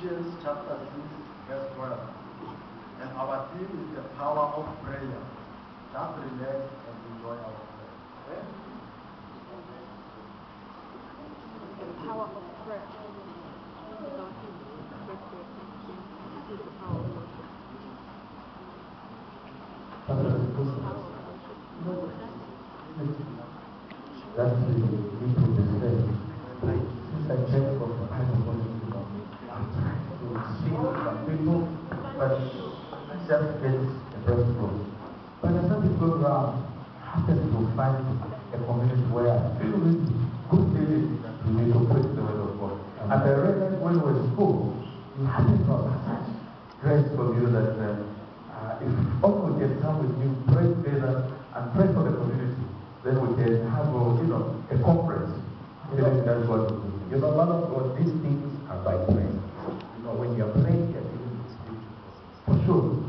chapter 6, verse 12. And our theme is the power of prayer. Just relax and enjoy our prayer. The power of prayer. Don't you express your attention. This is the power of worship. Father, Power because of worship. that's the need to be said. Like, since I checked from the Bible according to God, I'm trying to speak to some people, but just get a breakthrough. But as I go around, I happen to find a community where good feeling to need to preach the word of God. And I realized when we were in school, you happen to have such grace from you that uh, uh, if all we can come with you, pray together and pray for the community, then we can have a, you know, a conference. You that's what we do. You know, one of God, these things are by prayer. You